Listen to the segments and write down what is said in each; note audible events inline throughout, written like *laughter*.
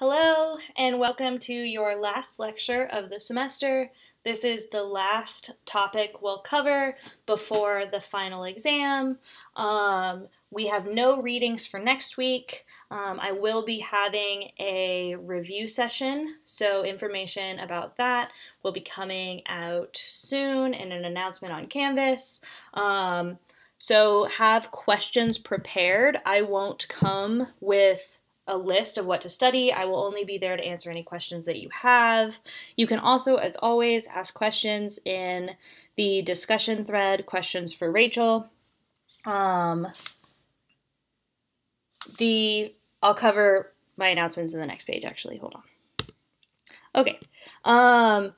Hello, and welcome to your last lecture of the semester. This is the last topic we'll cover before the final exam. Um, we have no readings for next week. Um, I will be having a review session, so information about that will be coming out soon in an announcement on Canvas. Um, so have questions prepared. I won't come with a list of what to study. I will only be there to answer any questions that you have. You can also, as always, ask questions in the discussion thread, questions for Rachel. Um, the I'll cover my announcements in the next page. Actually, hold on. Okay. Um,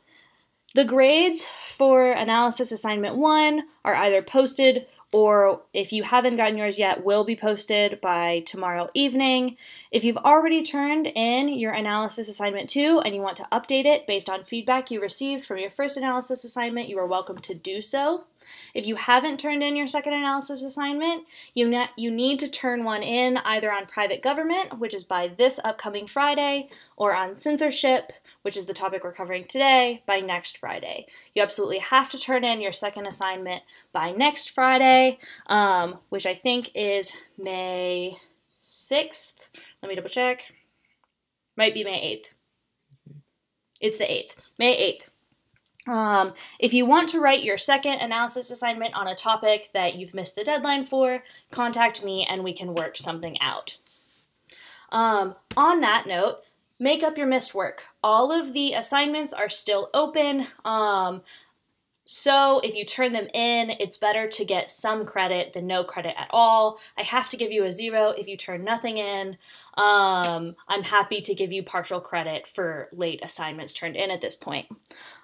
the grades for analysis assignment one are either posted or if you haven't gotten yours yet, will be posted by tomorrow evening. If you've already turned in your analysis assignment 2 and you want to update it based on feedback you received from your first analysis assignment, you are welcome to do so. If you haven't turned in your second analysis assignment, you, ne- you need to turn one in either on private government, which is by this upcoming Friday, or on censorship, which is the topic we're covering today, by next Friday. You absolutely have to turn in your second assignment by next Friday, um, which I think is May 6th. Let me double check. Might be May 8th. It's the 8th. May 8th. Um, if you want to write your second analysis assignment on a topic that you've missed the deadline for, contact me and we can work something out. Um, on that note, make up your missed work. All of the assignments are still open. Um, so if you turn them in, it's better to get some credit than no credit at all. I have to give you a zero if you turn nothing in. Um, I'm happy to give you partial credit for late assignments turned in at this point.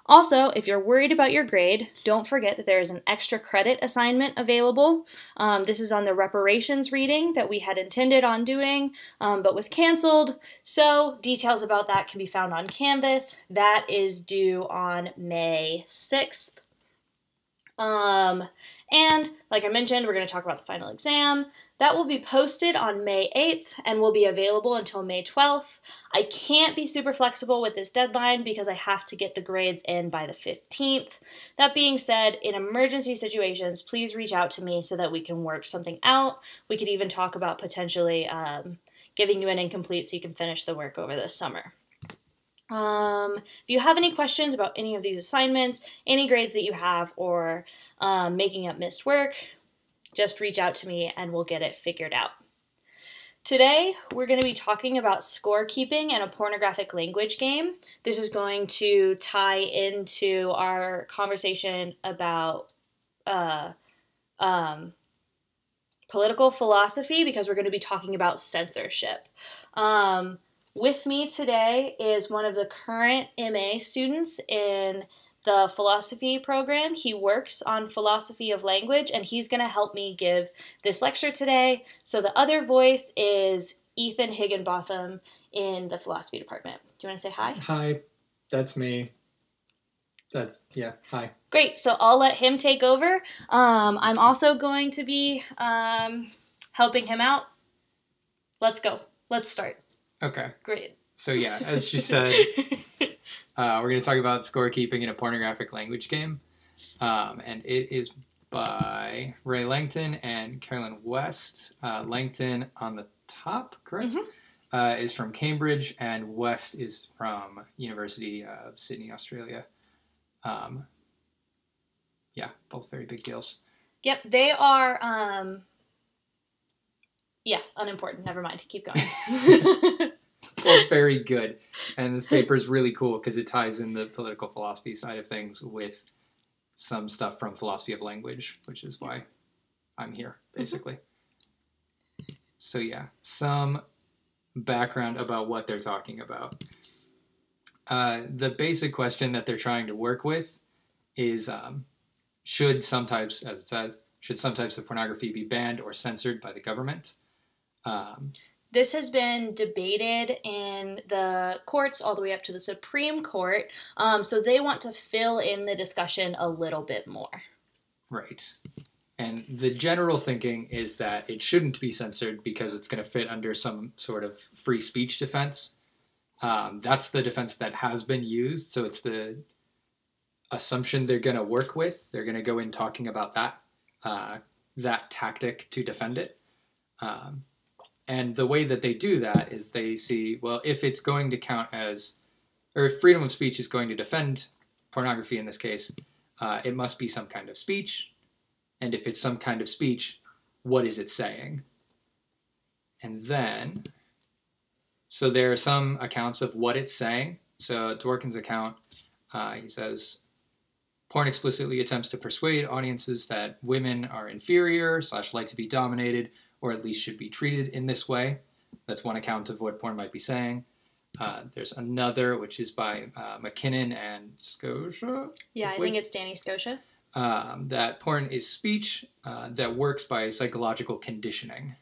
Also, if you're worried about your grade, don't forget that there is an extra credit assignment available. Um, this is on the reparations reading that we had intended on doing, um, but was canceled. So details about that can be found on Canvas. That is due on May 6th. Um, and like I mentioned, we're going to talk about the final exam. That will be posted on May 8th and will be available until May 12th. I can't be super flexible with this deadline because I have to get the grades in by the 15th. That being said, in emergency situations, please reach out to me so that we can work something out. We could even talk about potentially um, giving you an incomplete so you can finish the work over the summer. Um, if you have any questions about any of these assignments, any grades that you have, or um, making up missed work, just reach out to me and we'll get it figured out. Today, we're going to be talking about scorekeeping in a pornographic language game. This is going to tie into our conversation about uh, um, political philosophy because we're going to be talking about censorship. Um, with me today is one of the current MA students in the philosophy program. He works on philosophy of language and he's going to help me give this lecture today. So the other voice is Ethan Higginbotham in the philosophy department. Do you want to say hi? Hi, that's me. That's, yeah, hi. Great, so I'll let him take over. Um, I'm also going to be um, helping him out. Let's go. Let's start. Okay. Great. So yeah, as she *laughs* said, uh, we're going to talk about scorekeeping in a pornographic language game, um, and it is by Rae Langton and Carolyn West. Uh, Langton on the top, correct? Mhm. Uh, is from Cambridge, and West is from University of Sydney, Australia. Um, yeah, both very big deals. Yep, they are. Um, yeah, unimportant. Never mind. Keep going. *laughs* *laughs* both very good. And this paper is really cool because it ties in the political philosophy side of things with some stuff from philosophy of language, which is why I'm here, basically. So, yeah, some background about what they're talking about. Uh, the basic question that they're trying to work with is um, should some types, as it says, should some types of pornography be banned or censored by the government? Um, this has been debated in the courts all the way up to the Supreme Court. Um, so they want to fill in the discussion a little bit more. Right. And the general thinking is that it shouldn't be censored because it's going to fit under some sort of free speech defense. Um, that's the defense that has been used. So it's the assumption they're going to work with. They're going to go in talking about that uh, that tactic to defend it. Um, and the way that they do that is they see, well, if it's going to count as, or if freedom of speech is going to defend pornography in this case, uh, it must be some kind of speech. And if it's some kind of speech, what is it saying? And then, so there are some accounts of what it's saying. So Dworkin's account, uh, he says, porn explicitly attempts to persuade audiences that women are inferior slash like to be dominated or at least should be treated in this way. That's one account of what porn might be saying. Uh, there's another, which is by uh, MacKinnon and Scoccia. Yeah, hopefully. I think it's Danny Scoccia. um, that porn is speech uh, that works by psychological conditioning.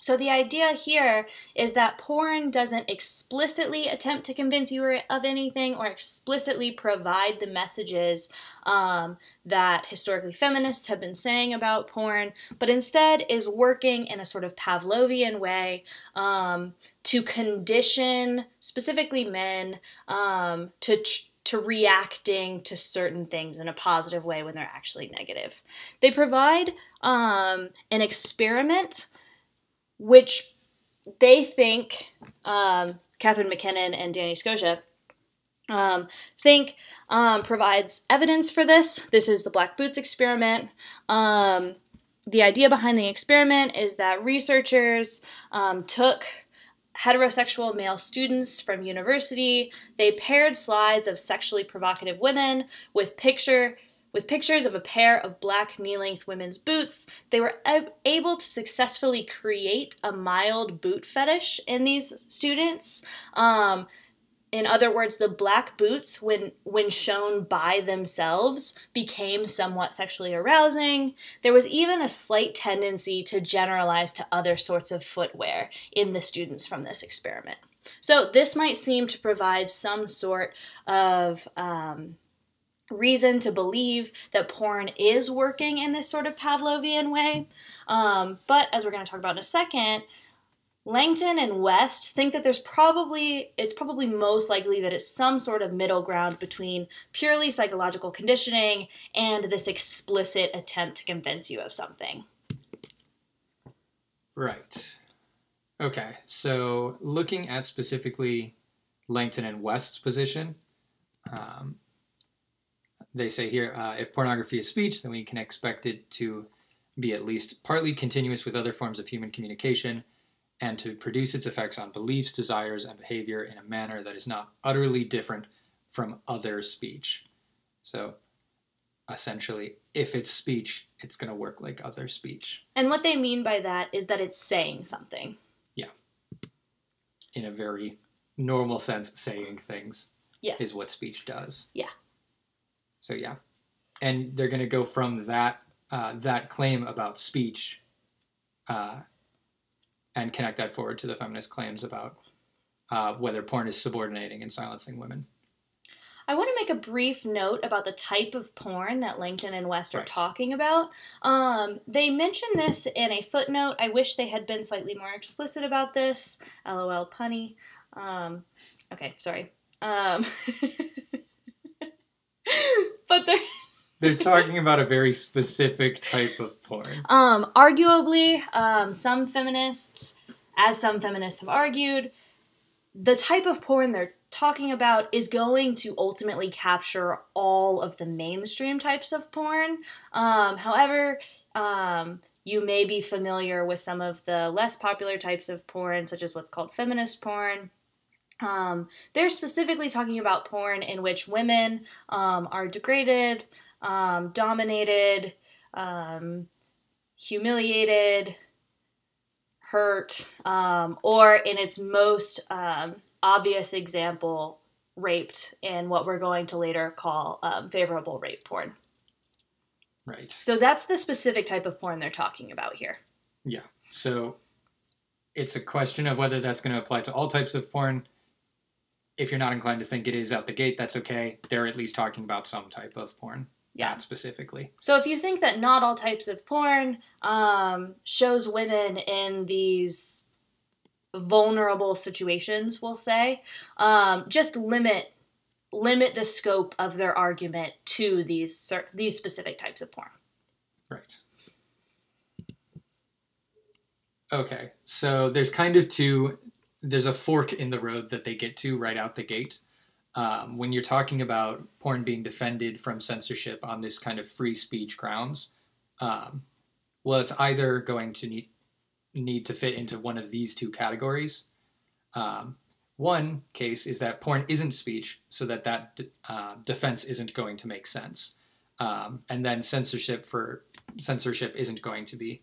So the idea here is that porn doesn't explicitly attempt to convince you of anything or explicitly provide the messages um, that historically feminists have been saying about porn, but instead is working in a sort of Pavlovian way um, to condition specifically men um, to. Tr- to reacting to certain things in a positive way when they're actually negative. They provide um, an experiment which they think um, Catherine MacKinnon and Danny Scoccia um, think um, provides evidence for this. This is the black boots experiment. Um, the idea behind the experiment is that researchers um, took heterosexual male students from university. They paired slides of sexually provocative women with picture with pictures of a pair of black knee length women's boots, they were able to successfully create a mild boot fetish in these students. Um, in other words, the black boots, when when shown by themselves, became somewhat sexually arousing. There was even a slight tendency to generalize to other sorts of footwear in the students from this experiment. So this might seem to provide some sort of um, reason to believe that porn is working in this sort of Pavlovian way. Um, but as we're going to talk about in a second, Langton and West think that there's probably it's probably most likely that it's some sort of middle ground between purely psychological conditioning and this explicit attempt to convince you of something. Right. Okay. So looking at specifically Langton and West's position, um, they say here uh, if pornography is speech, then we can expect it to be at least partly continuous with other forms of human communication and to produce its effects on beliefs, desires, and behavior in a manner that is not utterly different from other speech. So essentially, if it's speech, it's going to work like other speech. And what they mean by that is that it's saying something. Yeah. In a very normal sense, saying things Yeah. is what speech does. Yeah. So yeah, and they're going to go from that uh, that claim about speech, uh, and connect that forward to the feminist claims about uh, whether porn is subordinating and silencing women. I want to make a brief note about the type of porn that Langton and West are Right. talking about. Um, they mention this in a footnote. I wish they had been slightly more explicit about this. LOL punny. Um, okay, sorry. Um, *laughs* *laughs* but they're *laughs* They're talking about a very specific type of porn. Um, arguably, um, some feminists, as some feminists have argued, the type of porn they're talking about is going to ultimately capture all of the mainstream types of porn. Um, however, um, you may be familiar with some of the less popular types of porn, such as what's called feminist porn. Um, they're specifically talking about porn in which women um, are degraded, um, dominated, um, humiliated, hurt, um, or in its most um, obvious example, raped in what we're going to later call um, favorable rape porn. Right. So that's the specific type of porn they're talking about here. Yeah. So it's a question of whether that's going to apply to all types of porn. If you're not inclined to think it is out the gate, that's okay. They're at least talking about some type of porn. Yeah. Not specifically. So if you think that not all types of porn um, shows women in these vulnerable situations, we'll say, um, just limit limit the scope of their argument to these cer- these specific types of porn. Right. Okay, so there's kind of two. There's a fork in the road that they get to right out the gate. Um, when you're talking about porn being defended from censorship on this kind of free speech grounds, um, well, it's either going to need need to fit into one of these two categories. Um, one case is that porn isn't speech, so that that uh, defense isn't going to make sense, um, and then censorship for censorship isn't going to be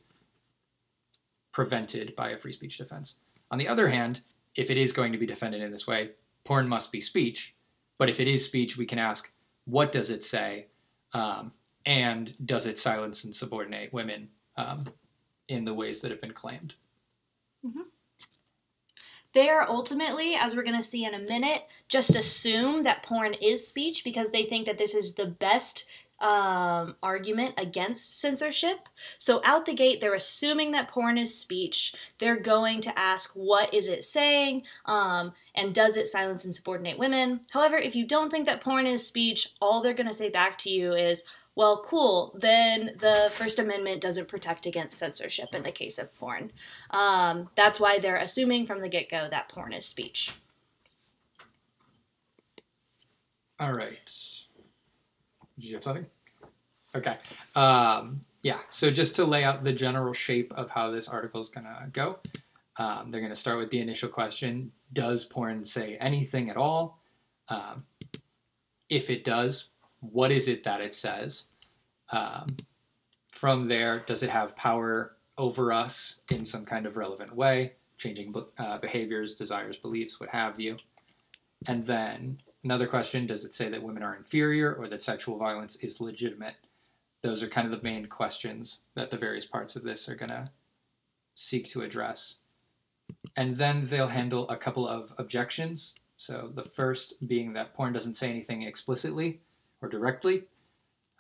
prevented by a free speech defense. On the other hand, if it is going to be defended in this way, porn must be speech. But if it is speech, we can ask, what does it say? Um, and does it silence and subordinate women um, in the ways that have been claimed? They are ultimately, as we're going to see in a minute, just assume that porn is speech because they think that this is the best um, argument against censorship. So out the gate, they're assuming that porn is speech. They're going to ask, what is it saying? Um, and does it silence and subordinate women? However, if you don't think that porn is speech, all they're going to say back to you is, well, cool, then the First Amendment doesn't protect against censorship in the case of porn. Um, that's why they're assuming from the get go that porn is speech. All right. Did you have something? Okay. Um, yeah. So just to lay out the general shape of how this article is gonna go, um, they're gonna start with the initial question: Does porn say anything at all? Um, if it does, what is it that it says? Um, from there, does it have power over us in some kind of relevant way, changing uh, behaviors, desires, beliefs, what have you? And then Another question Does it say that women are inferior or that sexual violence is legitimate? Those are kind of the main questions that the various parts of this are going to seek to address. And then they'll handle a couple of objections. So the first being that porn doesn't say anything explicitly or directly.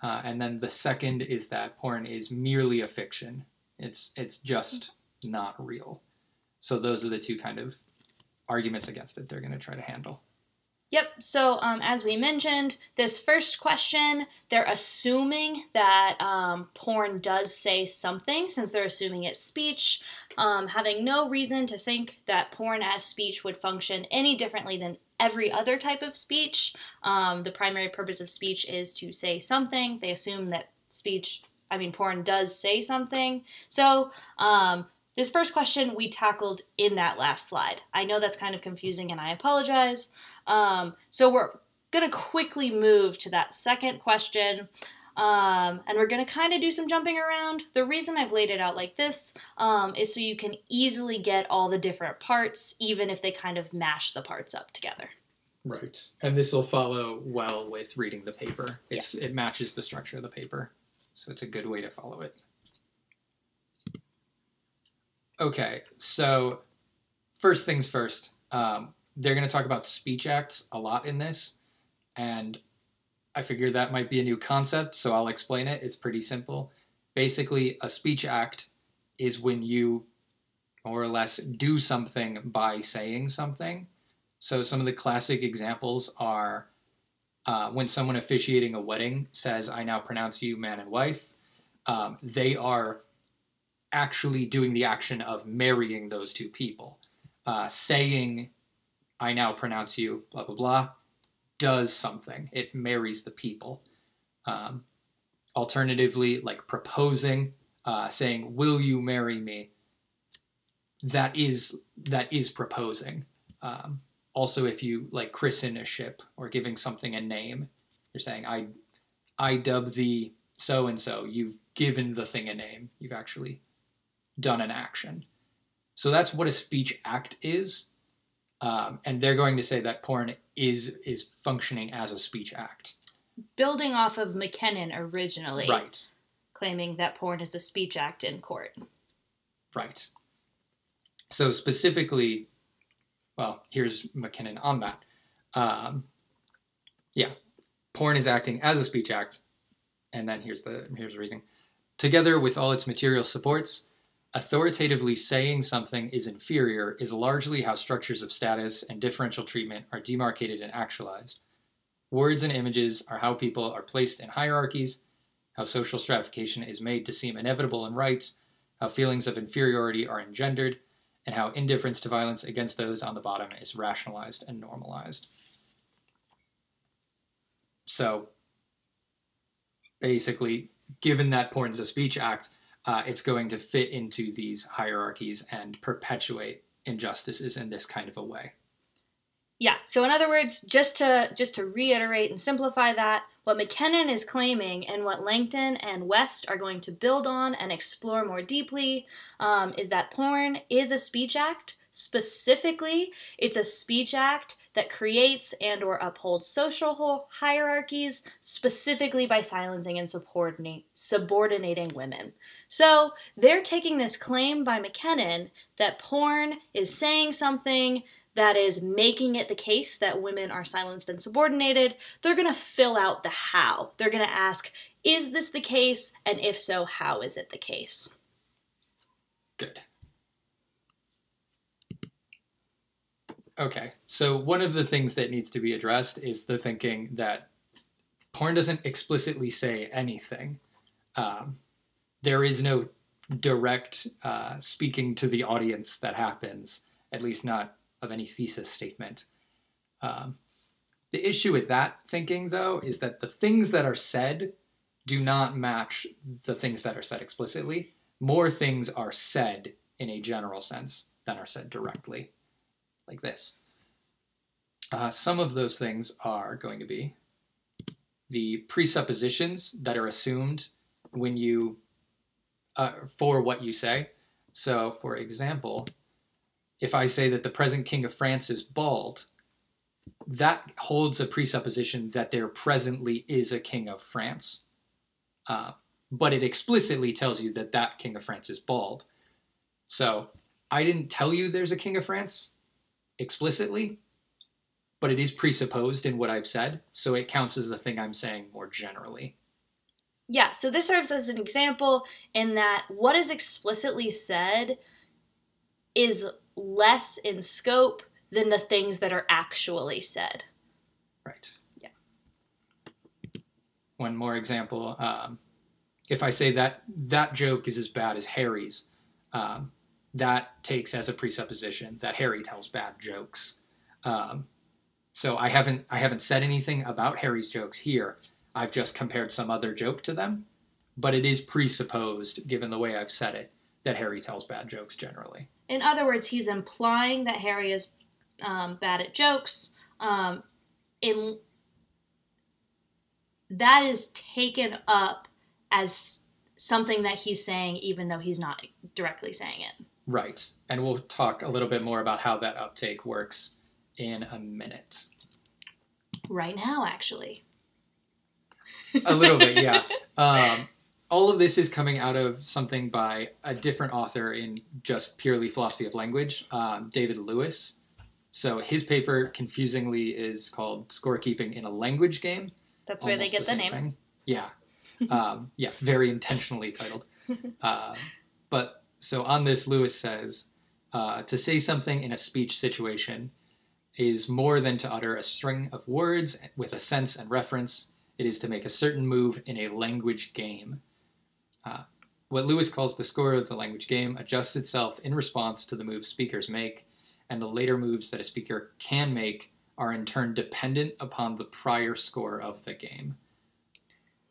Uh, and then the second is that porn is merely a fiction. It's it's just not real. So those are the two kind of arguments against it they're going to try to handle. Yep. So, um, as we mentioned, this first question, they're assuming that um, porn does say something since they're assuming it's speech, um, having no reason to think that porn as speech would function any differently than every other type of speech. Um, the primary purpose of speech is to say something. They assume that speech, I mean, porn does say something. So, um, this first question we tackled in that last slide. I know that's kind of confusing and I apologize. Um, so we're going to quickly move to that second question. Um, and we're going to kind of do some jumping around. The reason I've laid it out like this um, is so you can easily get all the different parts, even if they kind of mash the parts up together. Right. And this will follow well with reading the paper. It's yeah. It matches the structure of the paper. So it's a good way to follow it. Okay, so first things first. Um, they're going to talk about speech acts a lot in this, and I figure that might be a new concept, so I'll explain it. It's pretty simple. Basically, a speech act is when you more or less do something by saying something. So, some of the classic examples are uh, when someone officiating a wedding says, I now pronounce you man and wife, um, they are actually doing the action of marrying those two people. Uh, saying, I now pronounce you, blah, blah, blah, does something. It marries the people. Um, alternatively, like proposing, uh, saying, Will you marry me? That is that is proposing. Um, also, if you like christen a ship or giving something a name, you're saying, I I dub thee so and so. You've given the thing a name. You've actually done an action. So that's what a speech act is. Um, and they're going to say that porn is is functioning as a speech act. Building off of MacKinnon originally, right? Claiming that porn is a speech act in court. Right. So specifically, well, here's MacKinnon on that. Um, yeah, porn is acting as a speech act, and then here's the here's the reasoning. Together with all its material supports, Authoritatively saying something is inferior is largely how structures of status and differential treatment are demarcated and actualized. Words and images are how people are placed in hierarchies, how social stratification is made to seem inevitable and right, how feelings of inferiority are engendered, and how indifference to violence against those on the bottom is rationalized and normalized. So, basically, given that porn is a speech act, uh, it's going to fit into these hierarchies and perpetuate injustices in this kind of a way. Yeah. So in other words, just to just to reiterate and simplify that, what MacKinnon is claiming and what Langton and West are going to build on and explore more deeply um, is that porn is a speech act. Specifically, it's a speech act that creates and or upholds social hierarchies specifically by silencing and subordinating women. So they're taking this claim by MacKinnon that porn is saying something that is making it the case that women are silenced and subordinated, they're going to fill out the how. They're going to ask, is this the case? And if so, how is it the case? Good. Okay, so one of the things that needs to be addressed is the thinking that porn doesn't explicitly say anything. Um, there is no direct uh, speaking to the audience that happens, at least not of any thesis statement. Um, the issue with that thinking, though, is that the things that are said do not match the things that are said explicitly. More things are said in a general sense than are said directly, like this. Uh, some of those things are going to be the presuppositions that are assumed when you, uh, for what you say. So, for example, if I say that the present king of France is bald, that holds a presupposition that there presently is a king of France. Uh, but it explicitly tells you that that king of France is bald. So I didn't tell you there's a king of France explicitly, but it is presupposed in what I've said. So it counts as a thing I'm saying more generally. Yeah, so this serves as an example in that what is explicitly said is less in scope than the things that are actually said. Right. Yeah. One more example. Um, if I say that that joke is as bad as Harry's, um, that takes as a presupposition that Harry tells bad jokes. Um, so I haven't I haven't said anything about Harry's jokes here. I've just compared some other joke to them, but it is presupposed, given the way I've said it, that Harry tells bad jokes generally. In other words, he's implying that Harry is um, bad at jokes. Um, in that is taken up as something that he's saying, even though he's not directly saying it. Right, and we'll talk a little bit more about how that uptake works in a minute. Right now, actually. a little bit, yeah. *laughs* Um, all of this is coming out of something by a different author in just purely philosophy of language, um, David Lewis. So his paper, confusingly, is called "Scorekeeping in a Language Game." That's where they get the, the name. Thing. Yeah, um, yeah, very intentionally titled. Uh, *laughs* but so on this, Lewis says uh, to say something in a speech situation is more than to utter a string of words with a sense and reference. It is to make a certain move in a language game. Uh, what Lewis calls the score of the language game adjusts itself in response to the moves speakers make, and the later moves that a speaker can make are in turn dependent upon the prior score of the game.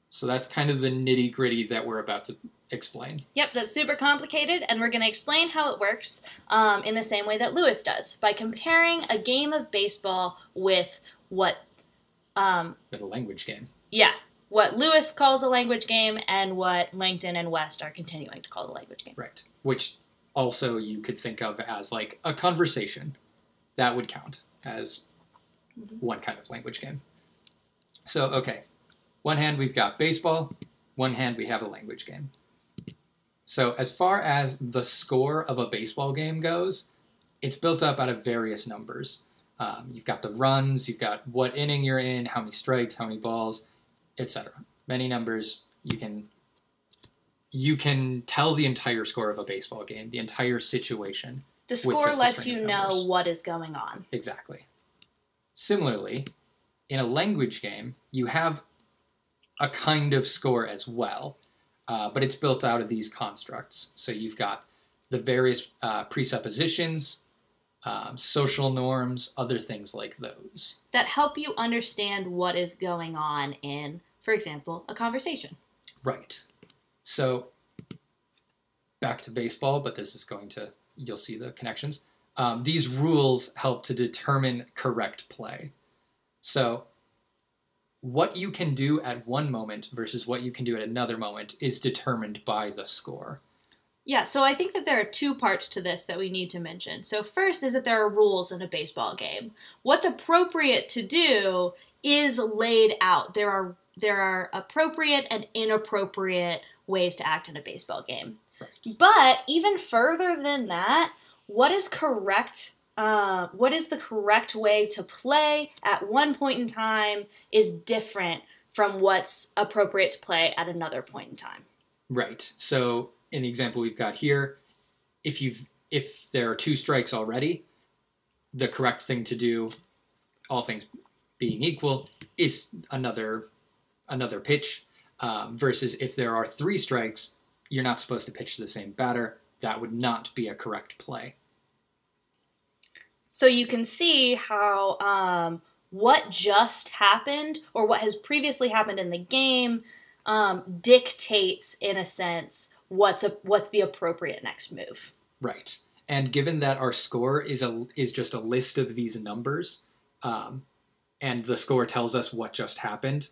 So that's kind of the nitty gritty that we're about to explain. Yep, that's super complicated, and we're going to explain how it works um, in the same way that Lewis does by comparing a game of baseball with what. Um, with a language game. Yeah, what Lewis calls a language game and what Langton and West are continuing to call the language game. Right. Which also you could think of as like a conversation. That would count as mm-hmm. one kind of language game. So, okay. One hand we've got baseball, one hand we have a language game. So, as far as the score of a baseball game goes, it's built up out of various numbers. Um, you've got the runs, you've got what inning you're in, how many strikes, how many balls etc. Many numbers you can you can tell the entire score of a baseball game, the entire situation. The score lets you know what is going on. Exactly. Similarly, in a language game, you have a kind of score as well, uh, but it's built out of these constructs. So you've got the various uh, presuppositions, um, social norms, other things like those. that help you understand what is going on in, for example, a conversation. Right. So back to baseball, but this is going to, you'll see the connections. Um, these rules help to determine correct play. So what you can do at one moment versus what you can do at another moment is determined by the score. Yeah, so I think that there are two parts to this that we need to mention. So, first is that there are rules in a baseball game. What's appropriate to do is laid out. There are there are appropriate and inappropriate ways to act in a baseball game. Right. But even further than that, what is correct? Uh, what is the correct way to play at one point in time is different from what's appropriate to play at another point in time. Right. So in the example we've got here, if you've if there are two strikes already, the correct thing to do, all things being equal, is another another pitch. Um, versus if there are three strikes, you're not supposed to pitch to the same batter. That would not be a correct play. So you can see how um, what just happened or what has previously happened in the game um, dictates, in a sense, what's a, what's the appropriate next move. Right. And given that our score is a is just a list of these numbers, um, and the score tells us what just happened,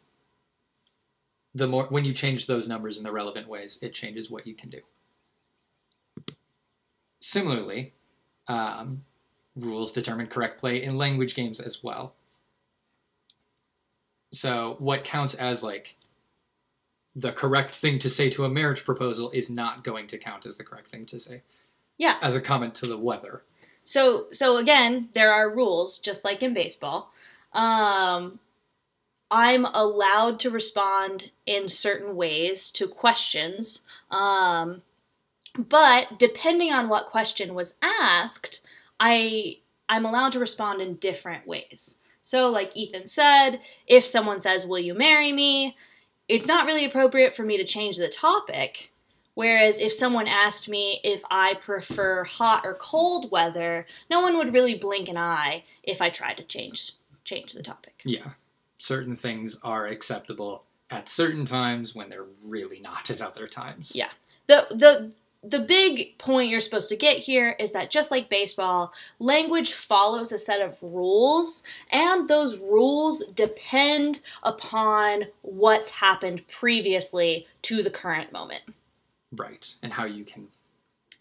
the more when you change those numbers in the relevant ways, it changes what you can do. Similarly, um, rules determine correct play in language games as well. So, what counts as like the correct thing to say to a marriage proposal is not going to count as the correct thing to say Yeah. as a comment to the weather. So so again, there are rules, just like in baseball. Um, I'm allowed to respond in certain ways to questions. Um, but depending on what question was asked, I I'm allowed to respond in different ways. So like Ethan said, if someone says, "Will you marry me?" it's not really appropriate for me to change the topic. Whereas if someone asked me if I prefer hot or cold weather, no one would really blink an eye if I tried to change change the topic. Yeah. Certain things are acceptable at certain times when they're really not at other times. Yeah. The the the big point you're supposed to get here is that just like baseball, language follows a set of rules, and those rules depend upon what's happened previously to the current moment. Right. And how you can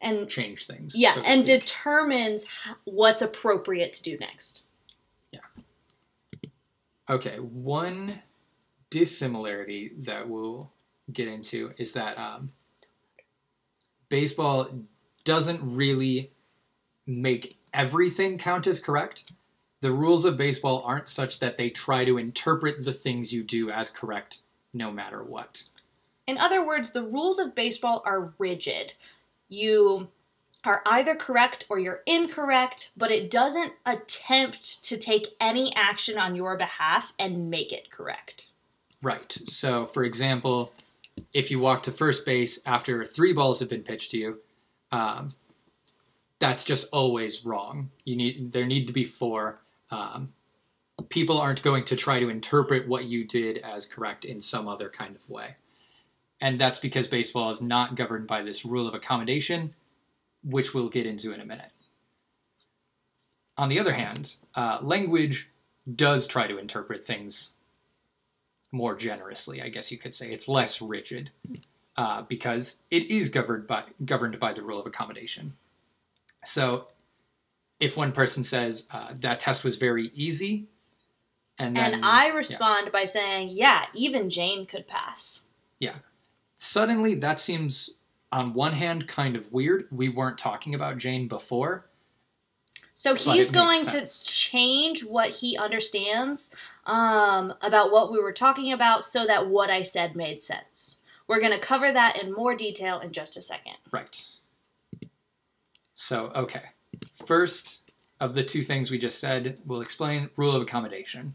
And change things. yeah, so and speak. determines what's appropriate to do next. Yeah. Okay, one dissimilarity that we'll get into is that um, baseball doesn't really make everything count as correct. The rules of baseball aren't such that they try to interpret the things you do as correct no matter what. In other words, the rules of baseball are rigid. You are either correct or you're incorrect, but it doesn't attempt to take any action on your behalf and make it correct. Right. So, for example, if you walk to first base after three balls have been pitched to you, um, that's just always wrong. You need there need to be four. Um, people aren't going to try to interpret what you did as correct in some other kind of way, and that's because baseball is not governed by this rule of accommodation, which we'll get into in a minute. On the other hand, uh, language does try to interpret things more generously, I guess you could say. It's less rigid uh, because it is governed by governed by the rule of accommodation. So, if one person says uh, that test was very easy, and then and I respond by saying, yeah, even Jane could pass. Yeah. Suddenly that seems on one hand kind of weird. We weren't talking about Jane before. So he's going sense. to change what he understands um, about what we were talking about so that what I said made sense. We're going to cover that in more detail in just a second. Right. So, okay. First of the two things we just said, we'll explain rule of accommodation.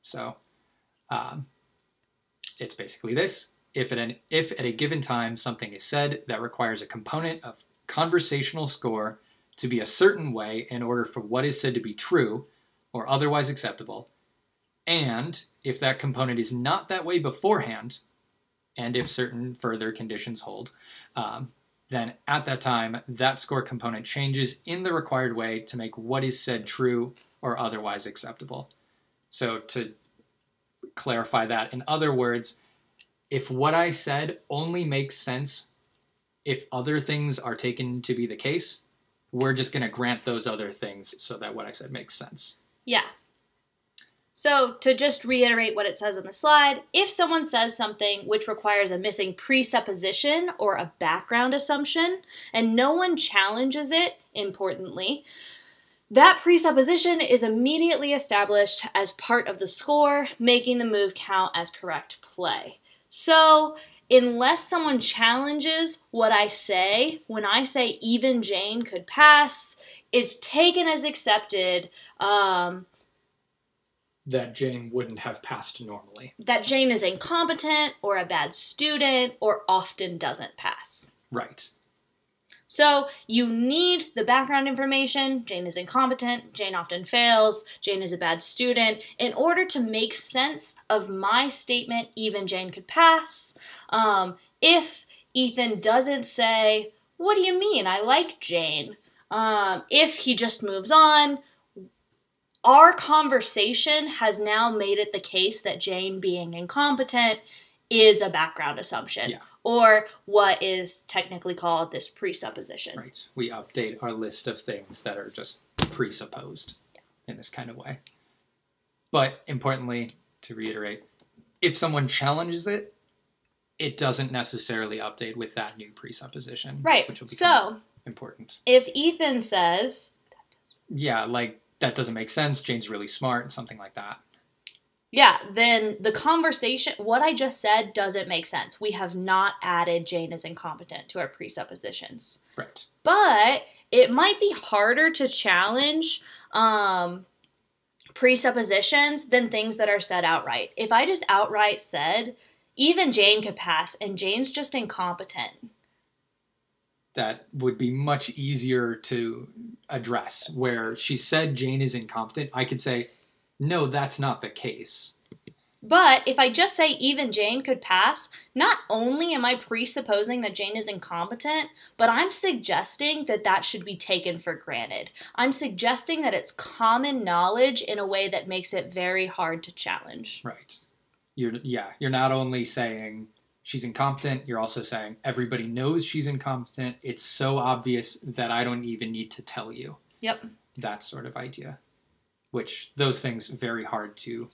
So, um, it's basically this. If at, an, if at a given time something is said that requires a component of conversational score to be a certain way in order for what is said to be true or otherwise acceptable, and if that component is not that way beforehand, and if certain further conditions hold, um, then at that time, that score component changes in the required way to make what is said true or otherwise acceptable. So to clarify that, in other words, if what I said only makes sense if other things are taken to be the case, we're just going to grant those other things so that what I said makes sense. Yeah. So, to just reiterate what it says on the slide, if someone says something which requires a missing presupposition or a background assumption, and no one challenges it, importantly, that presupposition is immediately established as part of the score, making the move count as correct play. So, unless someone challenges what I say, when I say even Jane could pass, it's taken as accepted. Um, that Jane wouldn't have passed normally. that Jane is incompetent or a bad student or often doesn't pass. Right. So you need the background information. Jane is incompetent. Jane often fails. Jane is a bad student. In order to make sense of my statement, even Jane could pass. Um, if Ethan doesn't say, What do you mean? I like Jane. Um, if he just moves on, our conversation has now made it the case that Jane being incompetent is a background assumption. Yeah. Or what is technically called this presupposition. Right. We update our list of things that are just presupposed in this kind of way. But importantly, to reiterate, if someone challenges it, it doesn't necessarily update with that new presupposition. Right. Which will become So important. if Ethan says, Yeah, like that doesn't make sense. Jane's really smart, and something like that. Yeah, then the conversation, what I just said doesn't make sense. We have not added Jane is incompetent to our presuppositions. Right. but it might be harder to challenge um, presuppositions than things that are said outright. If I just outright said, even Jane could pass, and Jane's just incompetent. That would be much easier to address. Where she said Jane is incompetent, I could say, no, that's not the case. But if I just say even Jane could pass, not only am I presupposing that Jane is incompetent, but I'm suggesting that that should be taken for granted. I'm suggesting that it's common knowledge in a way that makes it very hard to challenge. Right. You're yeah, you're not only saying she's incompetent, you're also saying everybody knows she's incompetent. It's so obvious that I don't even need to tell you. Yep. That sort of idea. Which those things very hard to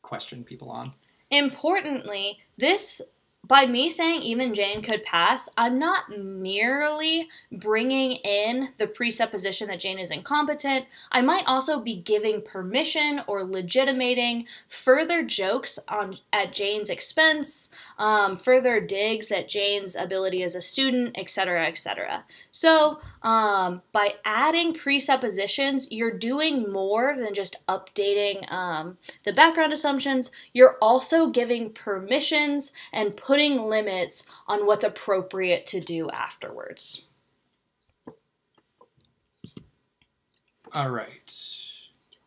question people on. Importantly, this by me saying even Jane could pass, I'm not merely bringing in the presupposition that Jane is incompetent. I might also be giving permission or legitimating further jokes on at Jane's expense, um, further digs at Jane's ability as a student, etc., etc. So, um, by adding presuppositions, you're doing more than just updating um, the background assumptions. You're also giving permissions and putting limits on what's appropriate to do afterwards. All right.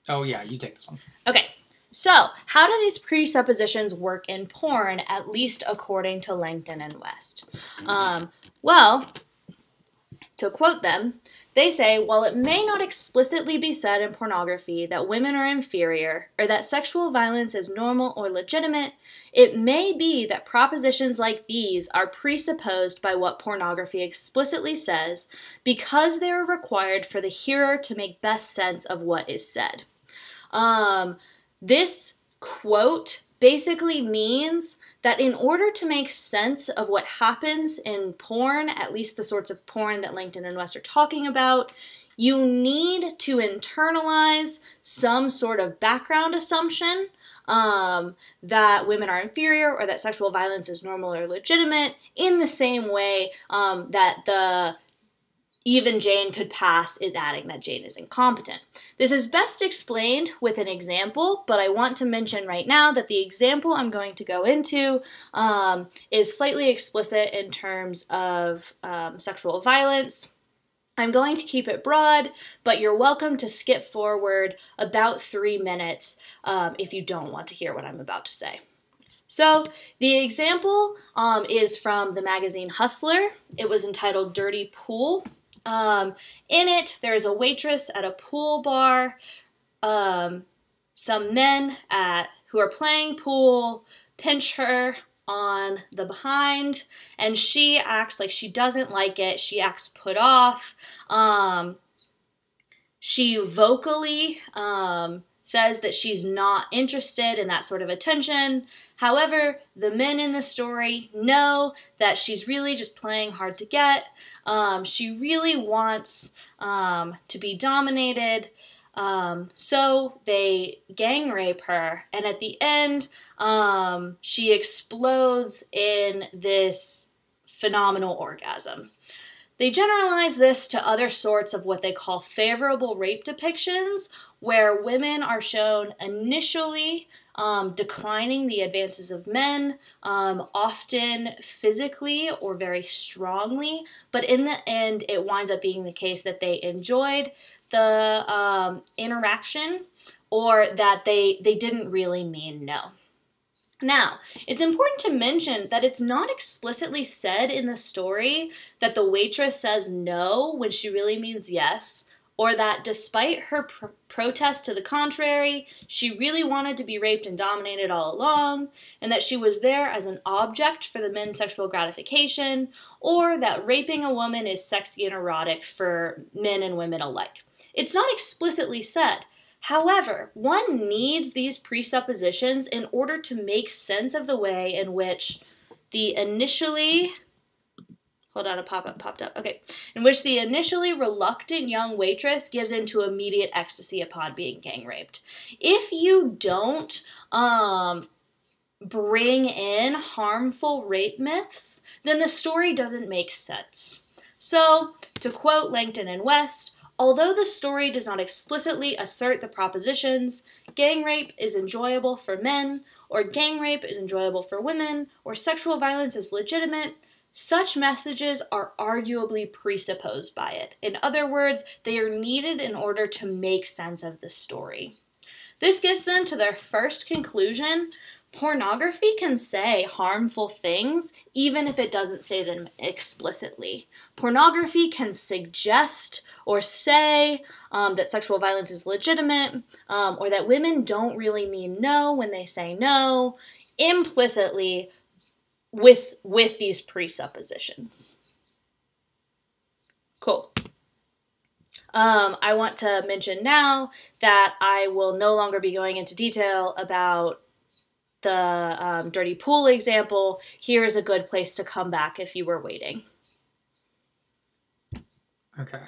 Oh yeah, you take this one. Okay, so how do these presuppositions work in porn, at least according to Langton and West? Um, well, to quote them, they say, while it may not explicitly be said in pornography that women are inferior or that sexual violence is normal or legitimate, it may be that propositions like these are presupposed by what pornography explicitly says because they are required for the hearer to make best sense of what is said. Um, this quote basically means that in order to make sense of what happens in porn, at least the sorts of porn that Langton and West are talking about, you need to internalize some sort of background assumption um, that women are inferior or that sexual violence is normal or legitimate in the same way um, that the even Jane could pass is adding that Jane is incompetent. This is best explained with an example, but I want to mention right now that the example I'm going to go into um, is slightly explicit in terms of um, sexual violence. I'm going to keep it broad, but you're welcome to skip forward about three minutes um, if you don't want to hear what I'm about to say. So, the example um, is from the magazine Hustler. It was entitled Dirty Pool. Um, in it, there's a waitress at a pool bar, um, some men at who are playing pool pinch her on the behind, and she acts like she doesn't like it. She acts put off. Um, she vocally um, says that she's not interested in that sort of attention. However, the men in the story know that she's really just playing hard to get. Um, she really wants um, to be dominated. Um, so they gang rape her, and at the end, um, she explodes in this phenomenal orgasm. They generalize this to other sorts of what they call favorable rape depictions, where women are shown initially um, declining the advances of men, um, often physically or very strongly, but in the end, it winds up being the case that they enjoyed the um, interaction or that they, they didn't really mean no. Now, it's important to mention that it's not explicitly said in the story that the waitress says no when she really means yes, or that despite her pr- protest to the contrary, she really wanted to be raped and dominated all along, and that she was there as an object for the men's sexual gratification, or that raping a woman is sexy and erotic for men and women alike. It's not explicitly said, However, one needs these presuppositions in order to make sense of the way in which the initially hold on a pop-up popped up. Okay. In which the initially reluctant young waitress gives into immediate ecstasy upon being gang raped. If you don't um bring in harmful rape myths then the story doesn't make sense. So to quote langton and west Although the story does not explicitly assert the propositions, gang rape is enjoyable for men, or gang rape is enjoyable for women, or sexual violence is legitimate, such messages are arguably presupposed by it. In other words, they are needed in order to make sense of the story. This gets them to their first conclusion, pornography can say harmful things even if it doesn't say them explicitly. Pornography can suggest or say um, that sexual violence is legitimate um, or that women don't really mean no when they say no implicitly with with these presuppositions. Cool. Um, I want to mention now that I will no longer be going into detail about the um, dirty pool example, here is a good place to come back if you were waiting. Okay.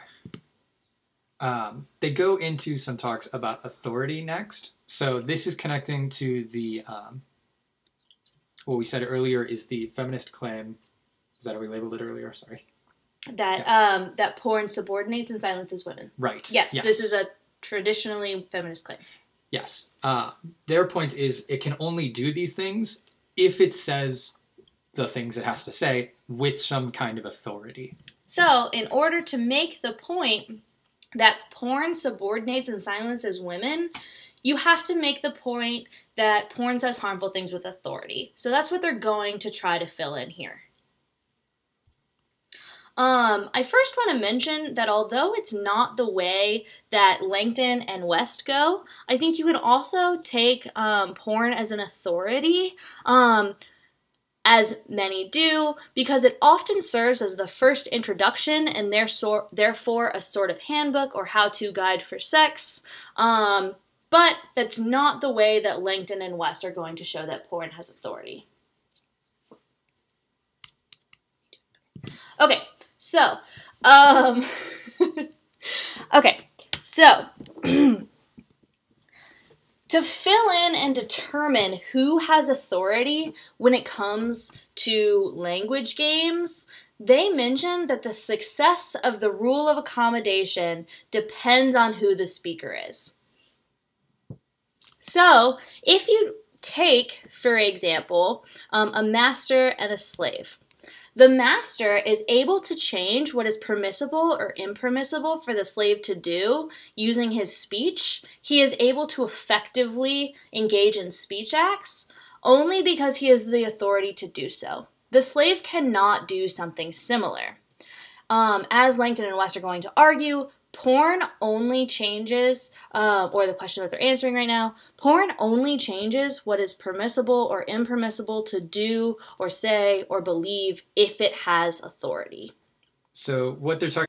Um, they go into some talks about authority next. So this is connecting to the um, what we said earlier is the feminist claim. Is that how we labeled it earlier? Sorry. That yeah. um, that porn subordinates and silences women. Right. Yes, yes, this is a traditionally feminist claim. Yes. Uh, their point is it can only do these things if it says the things it has to say with some kind of authority. So, in order to make the point that porn subordinates and silences women, you have to make the point that porn says harmful things with authority. So, that's what they're going to try to fill in here. Um, I first want to mention that although it's not the way that Langton and West go, I think you can also take um, porn as an authority. Um, as many do, because it often serves as the first introduction and therefore a sort of handbook or how to guide for sex. But that's not the way that Langton and West are going to show that porn has authority. Okay, so, um, *laughs* okay, so *clears throat* to fill in and determine who has authority when it comes to language games, they mention that the success of the rule of accommodation depends on who the speaker is. So, if you take, for example, um, a master and a slave, the master is able to change what is permissible or impermissible for the slave to do using his speech. He is able to effectively engage in speech acts only because he has the authority to do so. The slave cannot do something similar. Um, as Langton and West are going to argue, porn only changes, uh, or the question that they're answering right now, porn only changes what is permissible or impermissible to do or say or believe if it has authority. So what they're talking,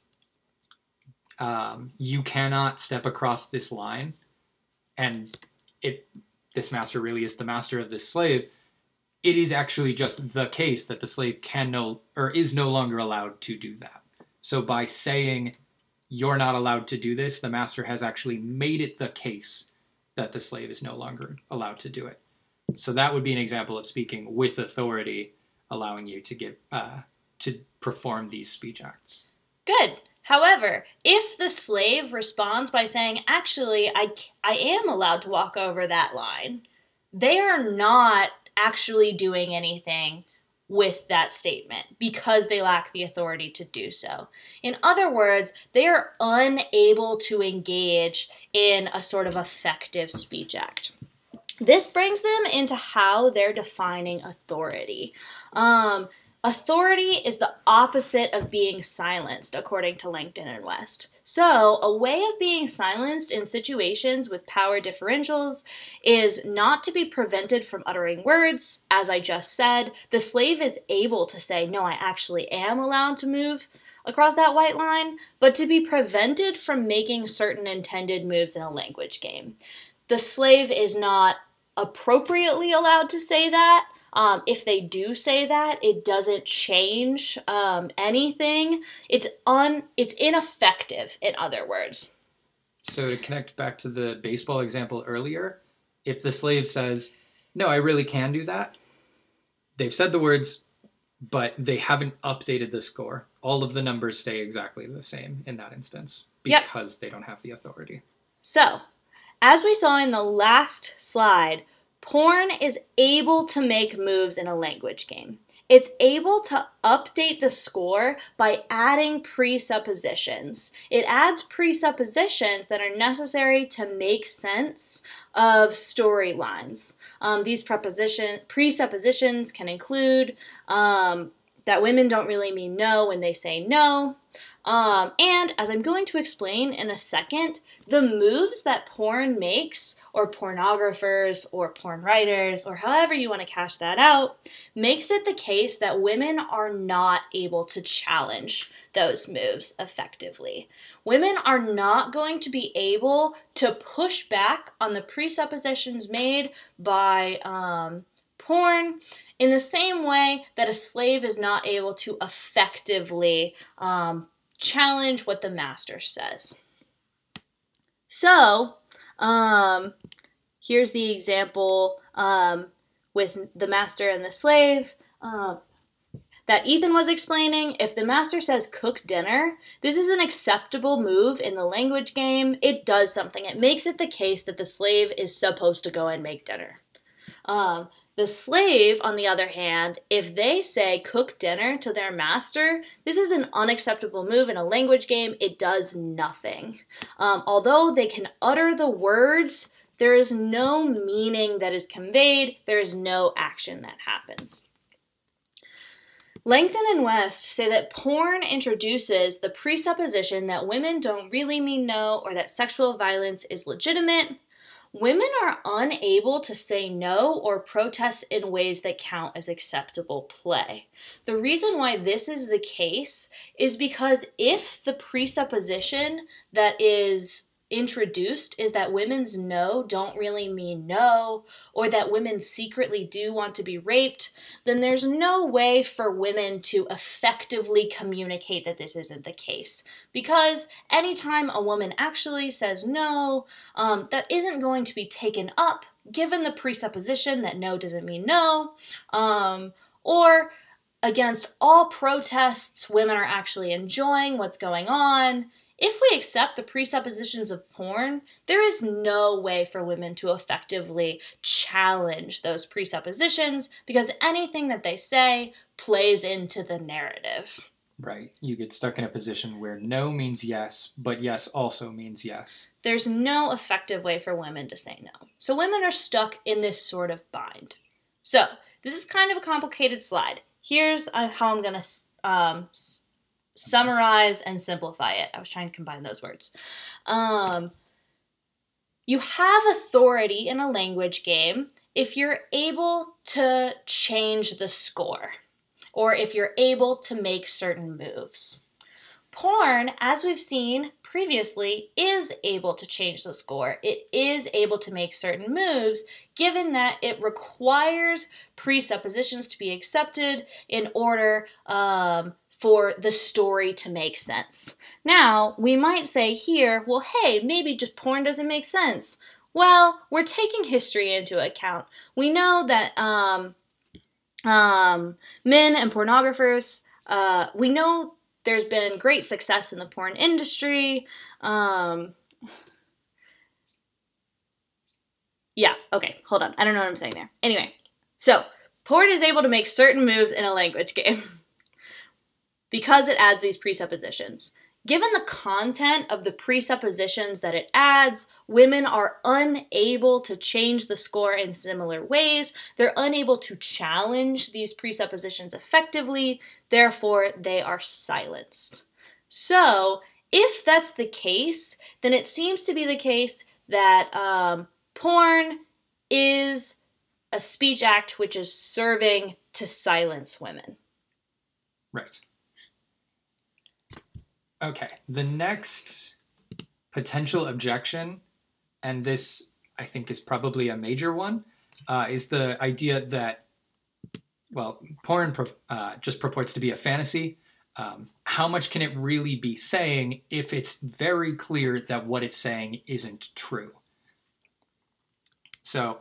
um, you cannot step across this line, and it this master really is the master of this slave. It is actually just the case that the slave can no or is no longer allowed to do that. So by saying you're not allowed to do this, the master has actually made it the case that the slave is no longer allowed to do it. So that would be an example of speaking with authority, allowing you to give uh, to perform these speech acts. Good. However, if the slave responds by saying, "Actually, I I am allowed to walk over that line," they are not actually doing anything with that statement because they lack the authority to do so. In other words, they are unable to engage in a sort of effective speech act. This brings them into how they're defining authority. Um, authority is the opposite of being silenced, according to Langton and West. So, a way of being silenced in situations with power differentials is not to be prevented from uttering words. As I just said, the slave is able to say, No, I actually am allowed to move across that white line, but to be prevented from making certain intended moves in a language game. The slave is not appropriately allowed to say that, um, if they do say that, it doesn't change um, anything. It's un it's ineffective. In other words. So to connect back to the baseball example earlier, if the slave says, "No, I really can do that," they've said the words, but they haven't updated the score. All of the numbers stay exactly the same in that instance because yep. they don't have the authority. So, as we saw in the last slide, Porn is able to make moves in a language game. It's able to update the score by adding presuppositions. It adds presuppositions that are necessary to make sense of storylines. Um, these preposition presuppositions can include um, that women don't really mean no when they say no, um, and as I'm going to explain in a second, the moves that porn makes, or pornographers, or porn writers, or however you want to cash that out, makes it the case that women are not able to challenge those moves effectively. Women are not going to be able to push back on the presuppositions made by um, porn in the same way that a slave is not able to effectively um, challenge what the master says. So, um, here's the example um, with the master and the slave. Uh, that Ethan was explaining, if the master says cook dinner, this is an acceptable move in the language game. It does something. It makes it the case that the slave is supposed to go and make dinner. Um, the slave, on the other hand, if they say cook dinner to their master, this is an unacceptable move in a language game. It does nothing. Um, although they can utter the words, there is no meaning that is conveyed, there is no action that happens. Langton and West say that porn introduces the presupposition that women don't really mean no or that sexual violence is legitimate, women are unable to say no or protest in ways that count as acceptable play. The reason why this is the case is because if the presupposition that is introduced is that women's no don't really mean no, or that women secretly do want to be raped, then there's no way for women to effectively communicate that this isn't the case. Because anytime a woman actually says no, um, that isn't going to be taken up given the presupposition that no doesn't mean no, um, or against all protests, women are actually enjoying what's going on. If we accept the presuppositions of porn, there is no way for women to effectively challenge those presuppositions because anything that they say plays into the narrative. Right. You get stuck in a position where no means yes, but yes also means yes. There's no effective way for women to say no. So women are stuck in this sort of bind. So, this is kind of a complicated slide. Here's uh, how I'm going to um, summarize and simplify it. I was trying to combine those words. Um, you have authority in a language game if you're able to change the score or if you're able to make certain moves. Porn, as we've seen previously, is able to change the score. It is able to make certain moves, given that it requires presuppositions to be accepted in order um, for the story to make sense. Now, we might say here, well, hey, maybe just porn doesn't make sense. Well, we're taking history into account. We know that um, um, men and pornographers, uh, we know there's been great success in the porn industry. Um, yeah, okay, hold on. I don't know what I'm saying there. Anyway, so porn is able to make certain moves in a language *laughs* game. Because it adds these presuppositions. Given the content of the presuppositions that it adds, women are unable to change the score in similar ways. They're unable to challenge these presuppositions effectively, therefore, they are silenced. So, if that's the case, then it seems to be the case that um, porn is a speech act which is serving to silence women. Right. Okay, the next potential objection, and this I think is probably a major one, uh, is the idea that, well, porn uh, just purports to be a fantasy. Um, how much can it really be saying if it's very clear that what it's saying isn't true? So,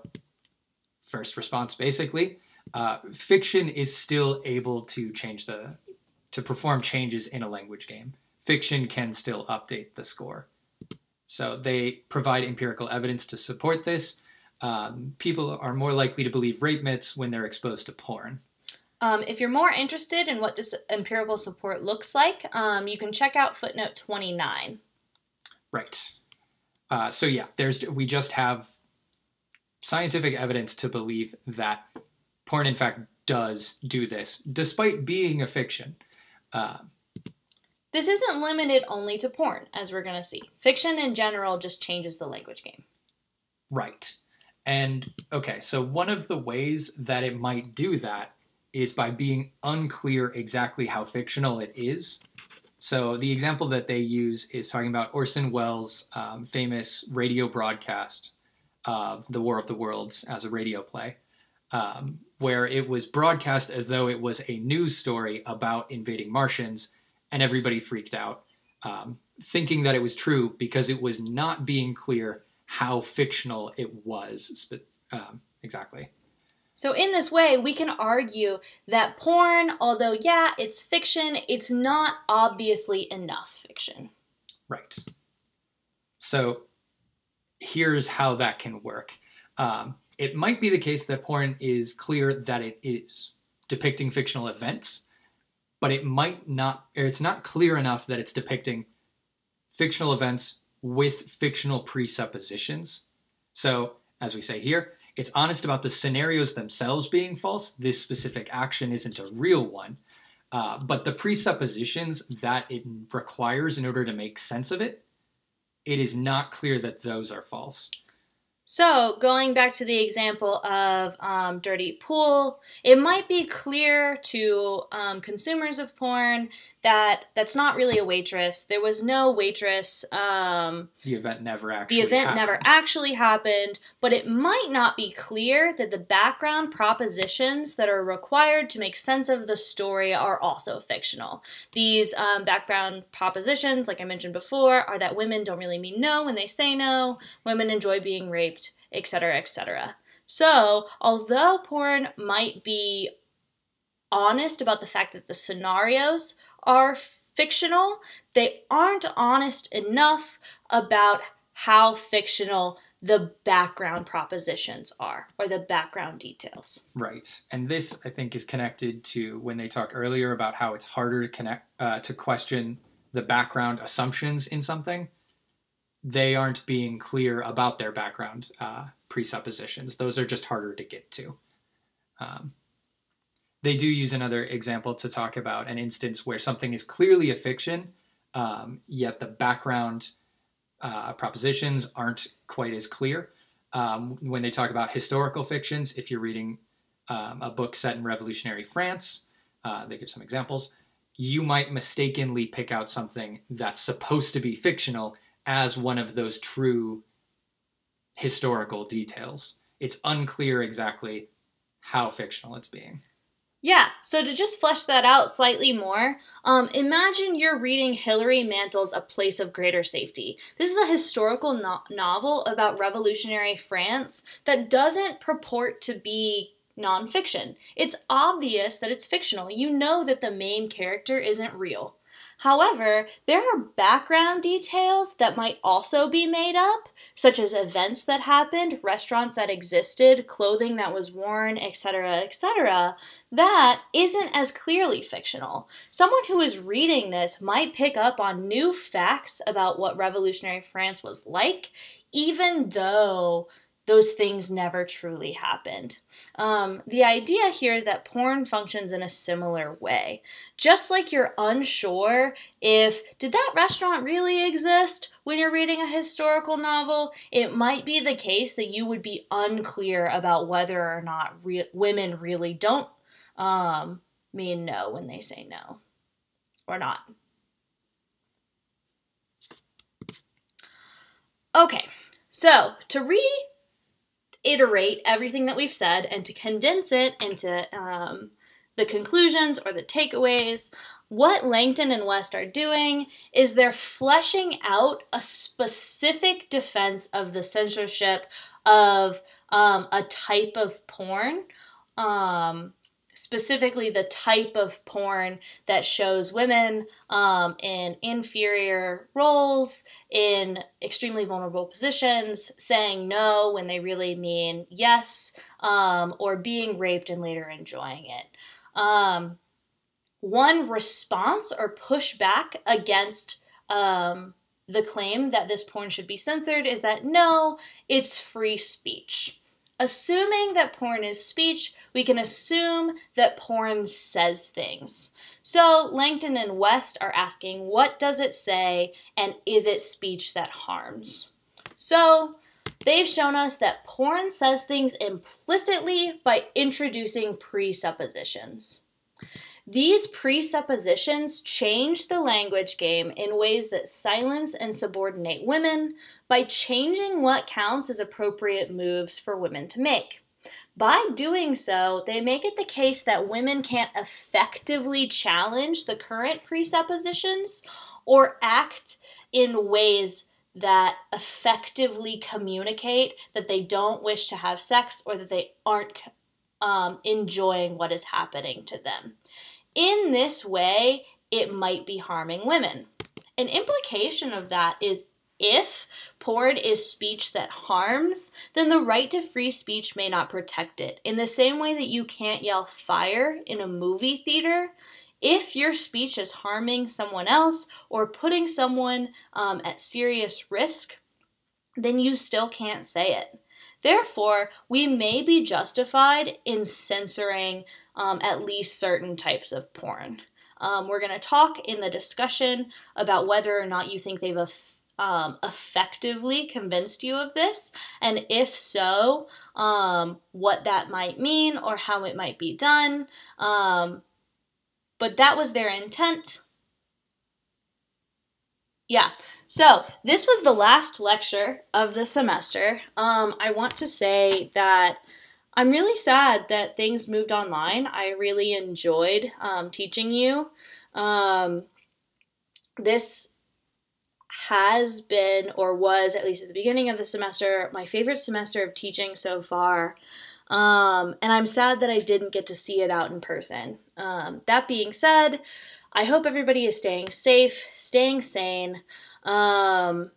first response basically, uh, fiction is still able to change the, to perform changes in a language game fiction can still update the score. So they provide empirical evidence to support this. Um, people are more likely to believe rape myths when they're exposed to porn. Um, if you're more interested in what this empirical support looks like, um, you can check out footnote 29. Right. Uh, so yeah, there's we just have scientific evidence to believe that porn, in fact, does do this, despite being a fiction. Uh, this isn't limited only to porn, as we're going to see. Fiction in general just changes the language game. Right. And okay, so one of the ways that it might do that is by being unclear exactly how fictional it is. So the example that they use is talking about Orson Welles' um, famous radio broadcast of The War of the Worlds as a radio play, um, where it was broadcast as though it was a news story about invading Martians and everybody freaked out, um, thinking that it was true because it was not being clear how fictional it was. Um, exactly. So, in this way, we can argue that porn, although, yeah, it's fiction, it's not obviously enough fiction. Right. So, here's how that can work. Um, it might be the case that porn is clear that it is depicting fictional events, but it might not, it's not clear enough that it's depicting fictional events with fictional presuppositions. So, as we say here, it's honest about the scenarios themselves being false. This specific action isn't a real one. Uh, but the presuppositions that it requires in order to make sense of it, it is not clear that those are false. So, going back to the example of um, Dirty Pool, it might be clear to um, consumers of porn that that's not really a waitress. There was no waitress. Um, The event never actually. the event happened. never actually happened, but it might not be clear that the background propositions that are required to make sense of the story are also fictional. These um, background propositions, like I mentioned before, are that women don't really mean no when they say no, women enjoy being raped, etc., etc. So, although porn might be honest about the fact that the scenarios are fictional, they aren't honest enough about how fictional the background propositions are or the background details. Right, and this I think is connected to when they talk earlier about how it's harder to connect uh, to question the background assumptions in something. They aren't being clear about their background uh, presuppositions. Those are just harder to get to. Um, they do use another example to talk about an instance where something is clearly a fiction, um, yet the background uh, propositions aren't quite as clear. Um, when they talk about historical fictions, if you're reading um, a book set in revolutionary France, uh, they give some examples, you might mistakenly pick out something that's supposed to be fictional as one of those true historical details. It's unclear exactly how fictional it's being. Yeah, so to just flesh that out slightly more, um, imagine you're reading Hilary Mantel's A Place of Greater Safety. This is a historical no- novel about revolutionary France that doesn't purport to be nonfiction. It's obvious that it's fictional. You know that the main character isn't real. However, there are background details that might also be made up, such as events that happened, restaurants that existed, clothing that was worn, etc., etc., that isn't as clearly fictional. Someone who is reading this might pick up on new facts about what revolutionary France was like, even though those things never truly happened. Um, the idea here is that porn functions in a similar way. Just like you're unsure if, did that restaurant really exist when you're reading a historical novel, it might be the case that you would be unclear about whether or not re- women really don't um, mean no when they say no or not. Okay, so to reiterate everything that we've said and to condense it into um, the conclusions or the takeaways, what Langton and West are doing is they're fleshing out a specific defense of the censorship of um, a type of porn. Um, specifically the type of porn that shows women um, in inferior roles, in extremely vulnerable positions, saying no when they really mean yes, um, or being raped and later enjoying it. Um, one response or pushback against um, the claim that this porn should be censored is that no, it's free speech assuming that porn is speech, we can assume that porn says things. So Langton and West are asking, what does it say, and is it speech that harms? So they've shown us that porn says things implicitly by introducing presuppositions. These presuppositions change the language game in ways that silence and subordinate women by changing what counts as appropriate moves for women to make. By doing so, they make it the case that women can't effectively challenge the current presuppositions or act in ways that effectively communicate that they don't wish to have sex or that they aren't um, enjoying what is happening to them. In this way, it might be harming women. An implication of that is if porn is speech that harms, then the right to free speech may not protect it. In the same way that you can't yell fire in a movie theater, if your speech is harming someone else or putting someone um, at serious risk, then you still can't say it. Therefore, we may be justified in censoring um, at least certain types of porn. Um, we're going to talk in the discussion about whether or not you think they've um, effectively convinced you of this, and if so, um, what that might mean or how it might be done. Um, but that was their intent. Yeah, so this was the last lecture of the semester. Um, I want to say that I'm really sad that things moved online. I really enjoyed um, teaching you. Um, this has been, or was at least at the beginning of the semester, my favorite semester of teaching so far. Um, and I'm sad that I didn't get to see it out in person. Um, that being said, I hope everybody is staying safe, staying sane, um,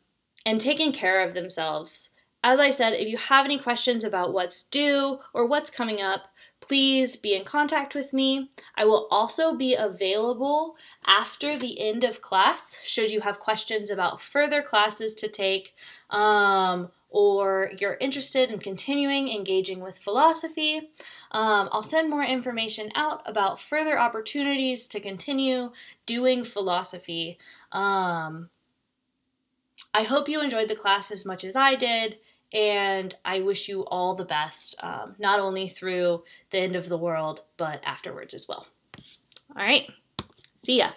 and taking care of themselves. As I said, if you have any questions about what's due or what's coming up, please be in contact with me. I will also be available after the end of class should you have questions about further classes to take um, or you're interested in continuing engaging with philosophy. Um, I'll send more information out about further opportunities to continue doing philosophy. Um, I hope you enjoyed the class as much as I did and I wish you all the best, um, not only through the end of the world, but afterwards as well. All right, see ya.